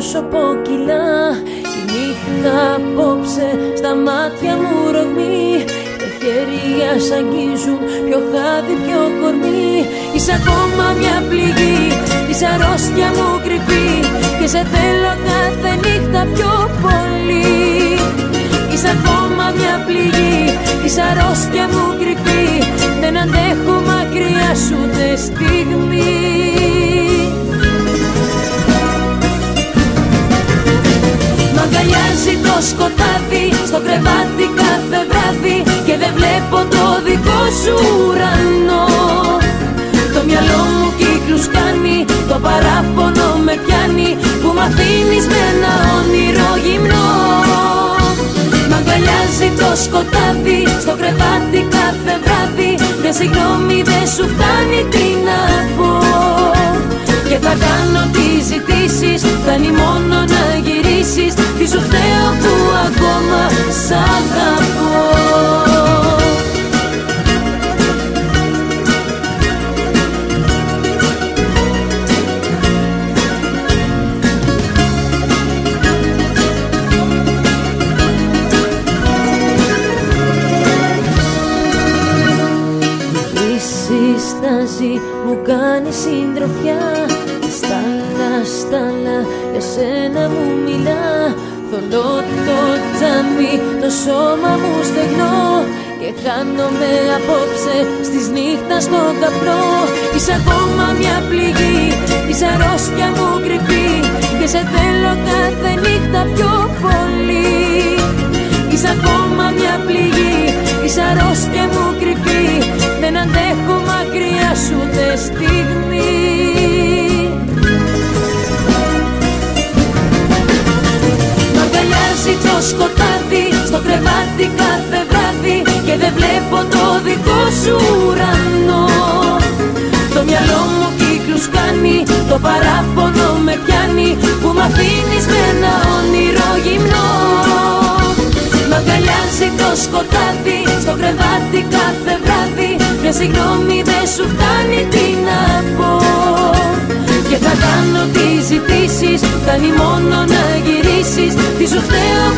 πρόσωπο κιλά νύχτα απόψε στα μάτια μου ρογμή Τα χέρια σ' αγγίζουν πιο χάδι πιο κορμί. Είσαι ακόμα μια πληγή, είσαι αρρώστια μου κρυφή Και σε θέλω κάθε νύχτα πιο πολύ. Είσαι ακόμα μια πληγή, είσαι αρρώστια μου κρυφή Δεν αντέχω μακριά σου δεστή σκοτάδι στο κρεβάτι κάθε βράδυ και δεν βλέπω το δικό σου ουρανό. Το μυαλό μου κύκλους κάνει, το παράπονο με πιάνει που μ' αφήνεις με ένα όνειρο γυμνό. Μ' αγκαλιάζει το σκοτάδι στο κρεβάτι κάθε βράδυ δεν συγγνώμη δεν σου φτάνει τι να πω μου κάνει συντροφιά. Στάλα, στάλα, για σένα μου μιλά. Θολώ το τζάμι, το σώμα μου στεγνό Και χάνομαι απόψε στις νύχτας στο καπνό. Είσαι ακόμα μια πληγή, είσαι αρρώστια μου κρυφή. Και σε θέλω κάθε νύχτα πιο πολύ. Είσαι ακόμα μια πληγή, είσαι αρρώστια μου κρυφή στιγμή. Μ' το σκοτάδι στο κρεβάτι κάθε βράδυ Και δεν βλέπω το δικό σου ουρανό. Το μυαλό μου κύκλους κάνει, το παράπονο με πιάνει Που μ' αφήνεις με ένα όνειρο γυμνό. Μ' αγκαλιάζει το σκοτάδι στο κρεβάτι κάθε βράδυ Μια συγγνώμη δεν σου φτάνει τι να πω Και θα κάνω τις ζητήσεις Φτάνει μόνο να γυρίσεις. Τι σου φταίω